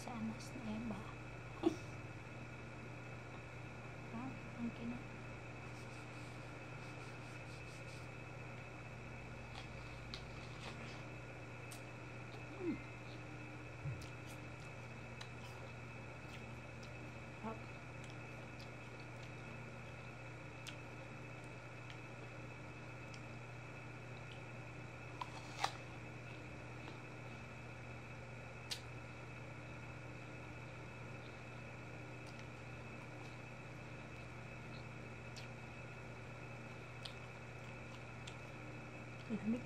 sa anas ni Eva. ha? Ang kina. điện.